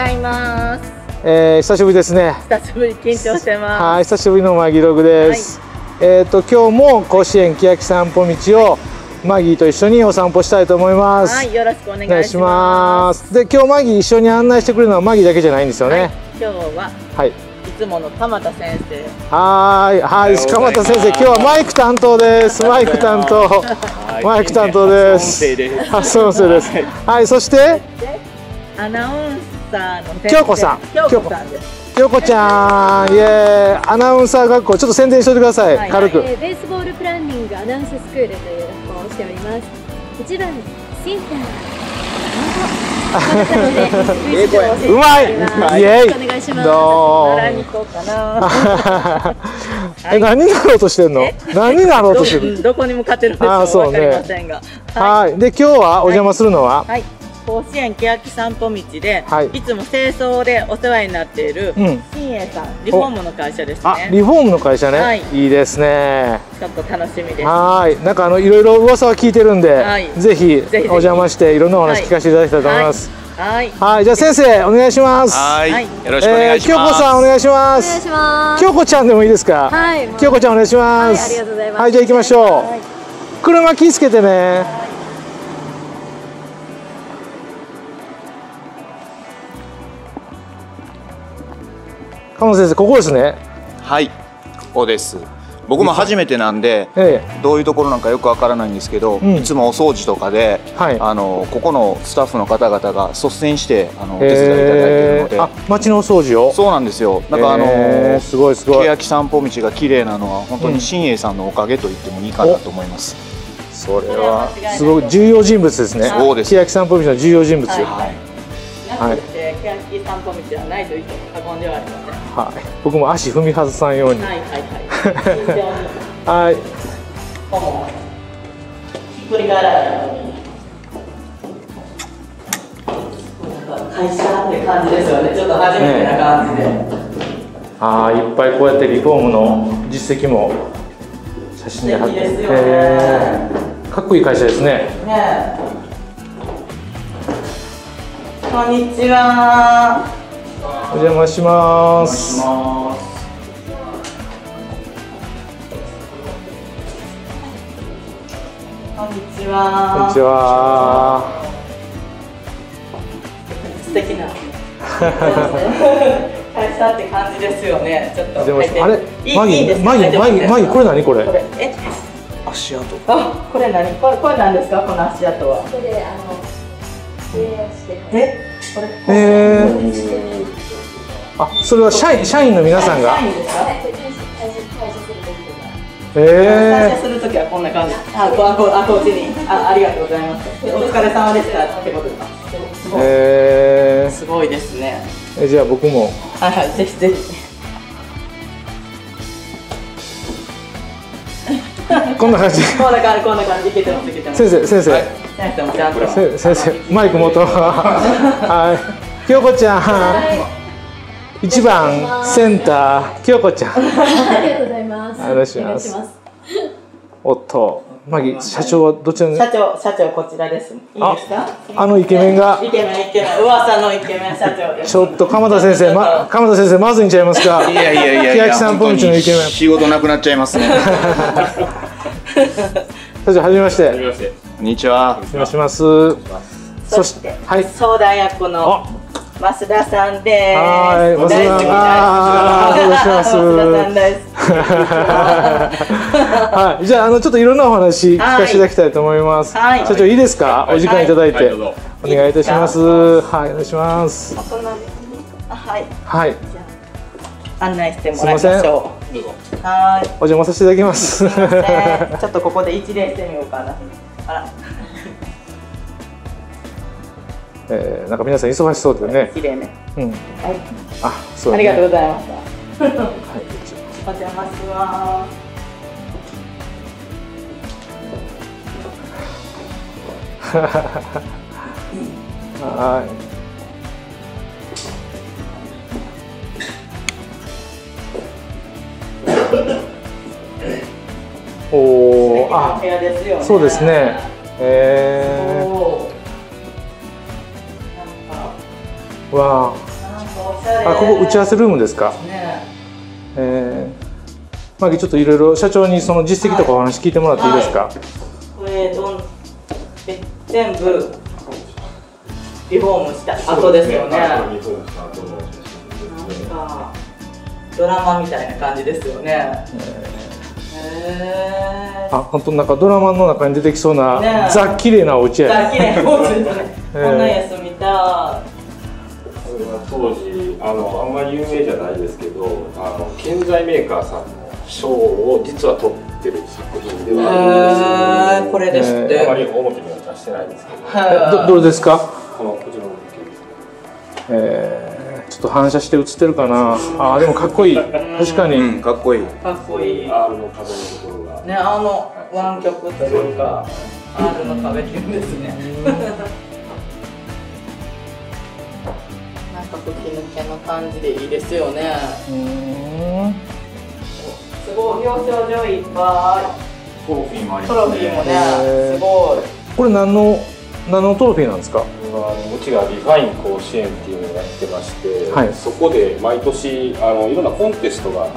ざいます。えー、久しぶりですね。久しぶり緊張してます。はい、久しぶりのマギログです。えっ、と今日も甲子園欅散歩道をマギーと一緒にお散歩したいと思います。はい、よろしくお願いしま。ますす。で今日マギー一緒に案内してくれるのはマギーだけじゃないんですよね。今日ははい。いつもの鎌田先生。はーい、はい、鎌田先生、今日はマイク担当です。マイク担当。マイク担当です。発音声です。はい、そして？アナウンサーの京子さん。京子さんです。京子ちゃん、イエーイ、アナウンサー学校、ちょっと宣伝しておいてください。はい。軽く。えーベースボールプランニングアナウンススクールという学校をしております。一番センター。うまい。イエーイお願いします。どう。え、何になろうとしてんの？え？何になろうとしてる？どどこに向かってるんでしょうあーそうね。わかりませんが。はい。で、今日はお邪魔するのは、はい。甲子園欅散歩道で、はいい、つも清掃でお世話になっているうん新栄さん、リフォームの会社ですあ、ね。リフォームの会社ね。はいいいですね。ちょっと楽しみです。はい。なんかあの、いろいろ噂は聞いてるんで、はいぜひお邪魔して、いろんなお話聞かせていただきたいと思います。はい。はい。じゃあ先生、お願いします。はい、はいよろしくお願いし京ます。子さんお願いしまお願いすし。ます京子ちゃんでもいいですか？はい京子ちゃんお願いします。はいありがとうございますはい、じゃあ行きましょう。車気をつけてね。鴨先生、ここですね。はい、ここです。僕も初めてなんで、えどういうところなんかよくわからないんですけど、うんいつもお掃除とかで、はいあのここのスタッフの方々が率先してあのおえ。手伝いいただいているので、あ、街のお掃除を？そうなんですよ。なんかあの、えーすごいすごい。欅散歩道が綺麗なのは本当うんに新栄さんのおかげと言ってもいいかなと思います。それはすごい重要人物ですね。そうです欅散歩道の重要人物。はいはい。なくて、欅散歩道はない。と言っても過言ではありません。僕も足踏み外さんように。はい。はい。はい。はい。ひっくり返らない。ように。なんか会社って感じですよね。ちょっと初めてな感じで。ああ、い。っぱい。こうやってリフォームの実績も写真で貼ってねかっこい。い。会社ですね。ねえ。こんにちは。お邪魔します。こんにちは。こんにちは。素敵な。会社って感じですよね。ちょっとあれ、いいマギいいですマギマギマギこれ何これ？これえ？足跡。あこれ何？これこれ何ですか？この足跡はここであのええー、あ、それは社員社員の皆さんが？え社するときはこんな感じあこあこあこっちにあありがとうございますお疲れ様でしたってことですかすー、ごいえすごいですねー、えじゃあ僕もはいはいぜひぜひこんな感じ。こんな感じ。こんな感じ。いけてますいけてます。先生先生。先生マイク元 はい。京子ちゃん。一番センター。京子ちゃん。ありがとうございます。お願いします。おっと。マギ社長はどちらに？社長社長こちらです。いいですか？あのイケメンが？イケメンイケメン。噂のイケメン社長です。ちょっと鎌田先生、ま、鎌田先生まずいんちゃいますか？いやいやいやいや、欅散歩道のイケメン。仕事なくなっちゃいますね。社長はじめまして。こんにちは。お願いします。そしてはい。相談役の増田さんです。はい増田さん。あーお願いします。はい、じゃあ、あの、ちょっといろんなお話聞かせていただきたいと思います。はい。社長、いいですか、お時間いただいて。お願いいたします。はい、お願いします。はい。はい、案内してもらいましょう。どうぞはい。お邪魔させていただきます。すちょっとここで一礼してみようかな。あら、えー、なんか皆さん忙しそうでね。綺麗ね。うん、はい。あ、そう、あね。りがとうございました。はいお邪魔します。はい。おお、あお、部屋ですよね。そうですね。えおーなんかわあ。あここ打ち合わせルームですか？ね。えー、マギちょっといろいろ社長にその実績とかお話聞いてもらっていいですか、これどんえ全部リフォームした後ですよね。なんかドラマみたいな感じですよね。へーあ本当なんかドラマの中に出てきそうな、ねえ。ザ綺麗なお家や。あ綺麗なお家ですね。えーこんなやつ見たこれは当時あのあんまり有名じゃないですけどあの建材メーカーさんの賞を実は取ってる作品ではあるんです。よへーこれですって、あまり表には出してないんですけど。えどはどれですか、このこちらの物件ですね。えー、っと反射して映ってるかな。あーでもかっこいい。確かに、うんかっこいい。いかっこいい。ね R の壁のところがあの湾曲というか R の壁っていうんですね。なんか吹き抜けの感じでいいですよね。うー。んすごい。表彰状いっぱトロフィーもありいトますね。ロフィーもねすごい。これ何の何のトロフィーなんですか？はあのうちがリファイン甲子園っていうのをやってまして、はい。そこで毎年あのいろんなコンテストが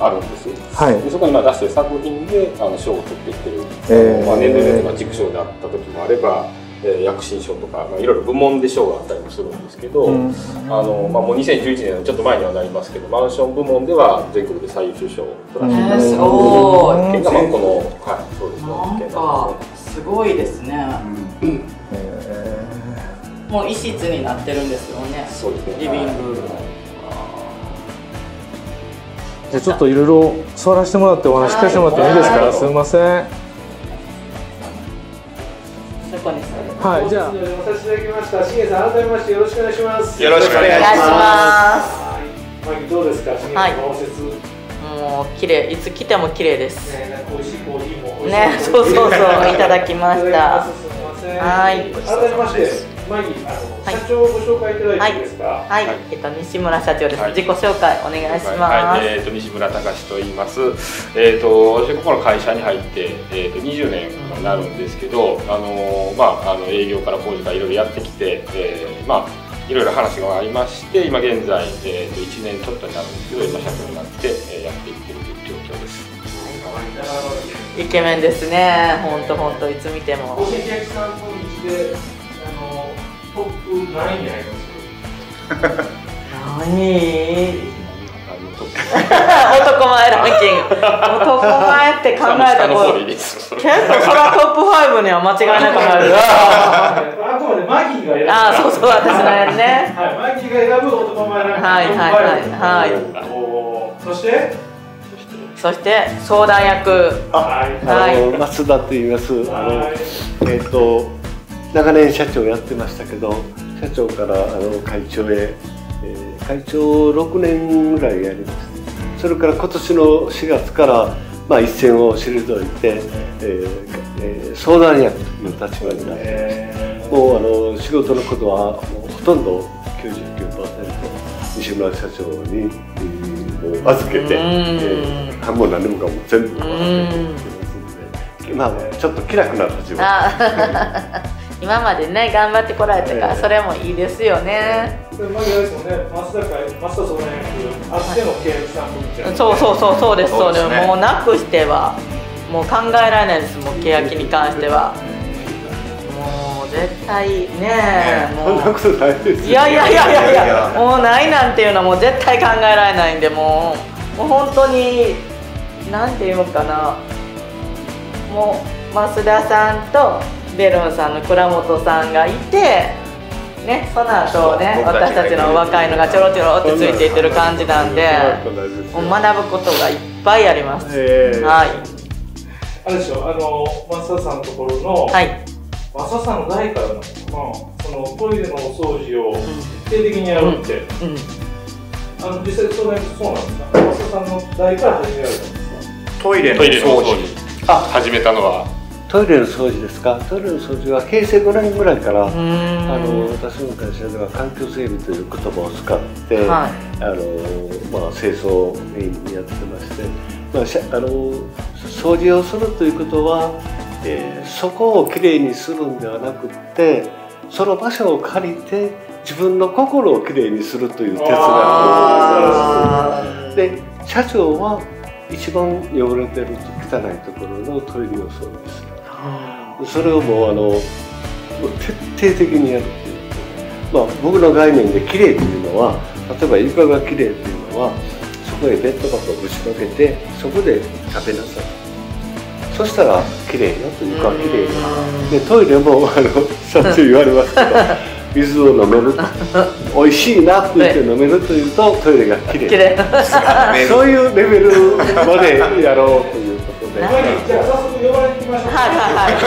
あるんです。よ、はい。でそこにまあ出してる作品であの賞を取ってきてる、えー。まあ、年度でとか軸賞であった時もあれば、えー躍進賞とか、まあ、いろいろ部門で賞があったりもするんですけど、うん。あのまあ、もう2011年のちょっと前にはなりますけどマンション部門では全国で最優秀賞を取らせていただいてえーすごい。県がまあこのはいそうですねすごいですね。えもう一室になってるんですよね。そうですね。リビングーじゃあちょっといろいろ座らせてもらってお話聞かせてもらってもいいですか、はい。すいません。はいじゃあ。おさせていただきました。しげさん改めましてよろしくお願いします。よろしくお願いしまます。マギどうですか？しげはいさんの応接、ねもう綺麗いつ来ても綺麗です。なんか美味しいコーヒーも美味しい。ねそうそうそういただきました。いただきます。すみません。はい。改めましてマギあの、はい。社長をご紹介いただいていいですか？はい、えっと西村社長です、はい。自己紹介お願いします、はい、えー、と西村隆と言います。えっ、と私ここの会社に入ってえっ、と20年になるんですけど、あのーまああの営業から工事からいろいろやってきて、えーまあいろいろ話がありまして、今現在えっ、と1年ちょっとになるんですけど、今社長になって、えーやっていってるという状況です。イケメンですね。本当本当いつ見てもご関焼さんの道であのトップ何位に入ります何あのトップ男前ランキング男前って考えたこと。結構それはトップ5には間違いなくなるあくまでマギーが選ぶああそうそう私のやつねはい、マギーが選ぶ男前ランキングはいはいはいはいそしてそして相談役はいはいあの松田と言います。あのえっ、ーと長年社長やってましたけど、社長からあの会長へ、えー会長6年ぐらいやりました。それから今年の4月からまあ一線を退いて、えーえー相談役という立場になってえもうあの仕事のことはもうほとんど99%西村社長に、えーもう預けて、えー、もう何でもかも全部任せてますんで、まあちょっと気楽な立場。あ 今までね頑張ってこられたからそれもいいですよね。ー、マギーあれですもんね、増田会、増田相談役、あっての契約3分みたいな。そうそうそうそうですそうです。そうですね。もうなくしてはもう考えられないですもう欅に関しては。もう絶対ねそんなもことないでいやいやいやいやいいやいや。やもうないなんていうのはもう絶対考えられないんでもうもう本当になんていうのかな。もう増田さんとベルンさんの倉本さんがいてねその後ね私たちの若いのがちょろちょろってついていってる感じなんで学ぶことがいっぱいあります。えーはい。あれでしょ、あの、増田さんのところの、はい。増田さんの代からなのかな、そのトイレのお掃除を徹底的にやるって、うん。あの実際そうなんそうなんですか？増田さんの代から始められたんですか？トイレのトイレの掃除。あ、始めたのは。トイレの掃除ですか？トイレの掃除は平成5年ぐらいから。あの私の会社では環境整備という言葉を使って、はい。あのまあ、清掃をメインにやってまして、まあ、しゃあの掃除をするということは、えーそこをきれいにするんではなくってその場所を借りて自分の心をきれいにするという哲学あで社長は一番汚れてる汚いところのトイレをそうですそれをもうあの徹底的にやるっていう。まあ僕の概念できれいというのは例えば床がきれいというのはそこへベッド箱をぶちまけてそこで食べなさい。そしたらきれいよと床はきれいよでトイレもあのしょっちゅう言われますけど水を飲める美味しいなって言って飲めるというとトイレがきれい綺麗。そういうレベルまでやろうということで。はいはいはい。私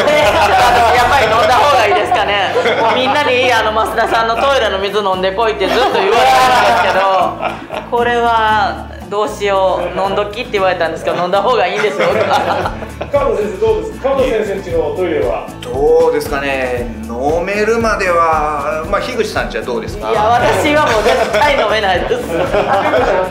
やっぱり飲んだ方がいいですかね。みんなにあの増田さんのトイレの水飲んでこいってずっと言われたんですけど、これはどうしよう飲んどきって言われたんですけど飲んだ方がいいんでしょうか。川野先生どうですか川野先生家のトイレは？どうですかね飲めるまではまあ樋口さんちはどうですか？いや私はもう絶対飲めないです。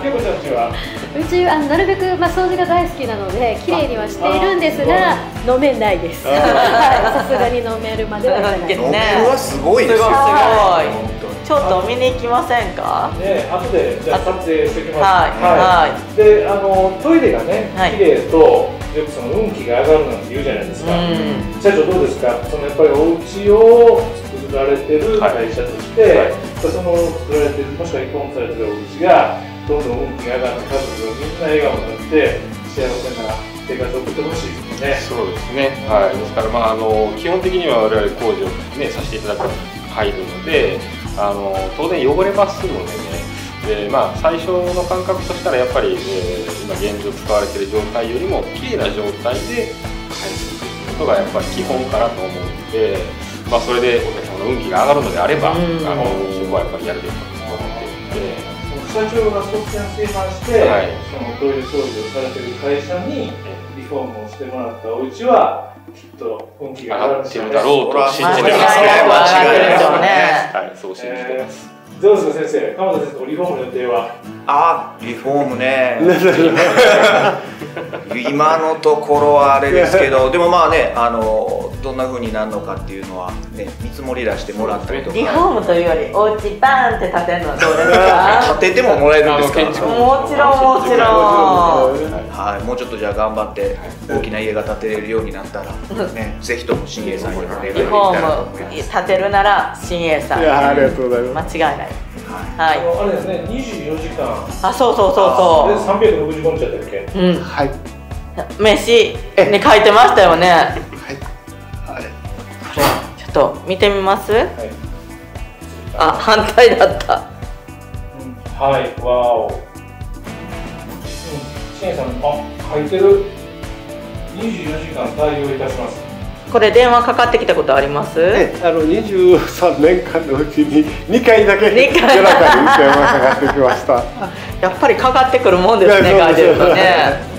けいこちゃんちゃん家は？うちあのなるべく、まあ、掃除が大好きなので綺麗にはしているんですが飲めないです。はい。さすがに飲めるまではないで飲めるはすごいですよ。すごい。すごい。本当に。ちょっと見に行きませんか？ね後でじゃあ撮影してきますはいはい。であのトイレがねはい。綺麗とよくその運気が上がるなんて言うじゃないですか、うん。社長どうですか？そのやっぱりお家を作られてる会社として、はい。その作られてるもしくはリフォームされてるお家がどんどん運気が上がって家族がみんな笑顔になって幸せな生活を送ってほしいですね。そうですね、はい、ですから、まあ、あの基本的には我々工事を、ね、させていただく入るのであの当然汚れますのでね。で、まあ、最初の感覚としたらやっぱり、えー今現状使われている状態よりも綺麗な状態で返すということがやっぱり基本かなと思うので、まあ、それでお客様の運気が上がるのであれば、うん。あのそこはやっぱりやるべきだと社長が率先してまして、はい。そのトイレ掃除をされてる会社にリフォームをしてもらったお家はきっと運気上が上がってるだろうと信間違いじてます。なく上がってるでしょうね。はい、そう信じてます。どうですか先生鎌田先生とリフォームの予定は？あリフォームね。今のところはあれですけどでもまあねあのどんな風になるのかっていうのはね見積もり出してもらったりとか。リフォームというよりお家バーンって建てるのはどうですか？建ててももらえるんですか？もちろんもちろん。はい、もうちょっとじゃあ頑張って大きな家が建てれるようになったら、ね、ぜひとも新栄さんにお願いできリフォたらと思いーます。ム建てるなら新栄さん。いやありがとうございます。間違いない。はい。あれですね24時間。あそうそうそうで365日やったっけ？そううん。はい。飯に書いてましたよねっと見てみます？はい。あ反対だった。はいわお。うんしんさんあ書いてる。24時間対応いたします。これ電話かかってきたことあります？えあの23年間のうちに2回だけ二夜中に回電話かかってきました。やっぱりかかってくるもんですねいや書いてるとね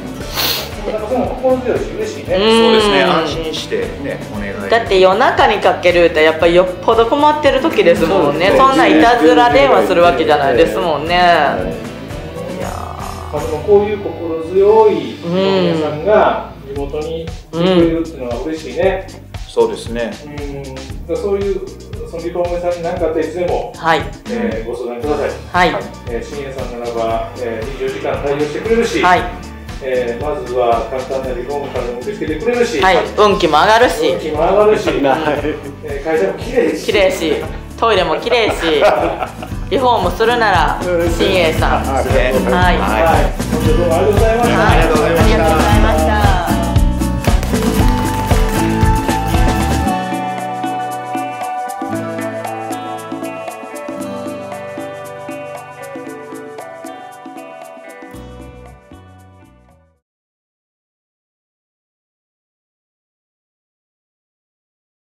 なんかその心強いし嬉しいね、うん。そうですね、安心してね、お願い。だって夜中にかけるってやっぱりよっぽど困ってる時ですもんね。ね。そんないたずら電話するわけじゃないですもんね。いやこういう心強い皆さんが地元に来てくれるっていうのは嬉しいね。そうですね。うん、そういうそのリフォームさんに何かあったらいつでも、ーはい。えーご相談ください。はい。えー、新栄さんならば、えー、24時間対応してくれるし、はいえーまずは簡単なリフォームからでも受け付けてくれるし、はい運気も上がるし。運気も上がるし、はい。えー会社も綺麗し、綺麗しトイレも綺麗し リフォームするなら新栄さん。はい。はい。はい、ありがとうござい。ました。はい。ありがとうござい。ました